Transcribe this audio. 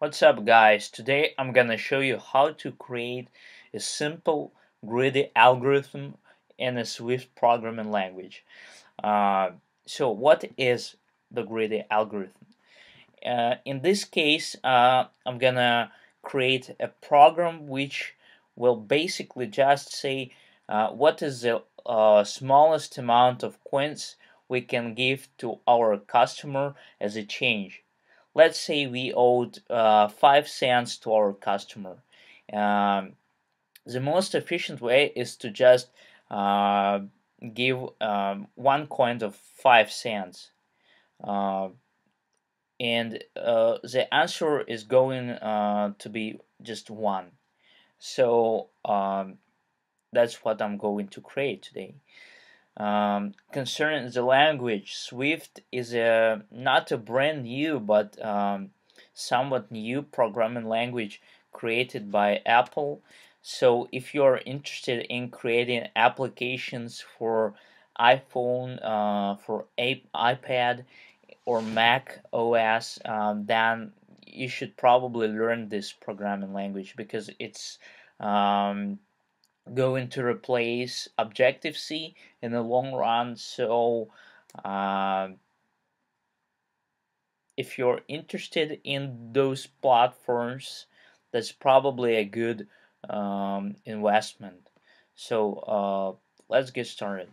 What's up guys? Today I'm gonna show you how to create a simple greedy algorithm in a Swift programming language. Uh, so what is the greedy algorithm? Uh, in this case uh, I'm gonna create a program which will basically just say uh, what is the uh, smallest amount of coins we can give to our customer as a change let's say we owed uh, 5 cents to our customer. Um, the most efficient way is to just uh, give um, one coin of 5 cents. Uh, and uh, the answer is going uh, to be just 1. So um, that's what I'm going to create today. Um, concerning the language, Swift is a not a brand new but um, somewhat new programming language created by Apple. So if you're interested in creating applications for iPhone, uh, for iPad, or Mac OS, um, then you should probably learn this programming language because it's um, going to replace Objective-C in the long run. So uh, if you're interested in those platforms, that's probably a good um, investment. So uh, let's get started.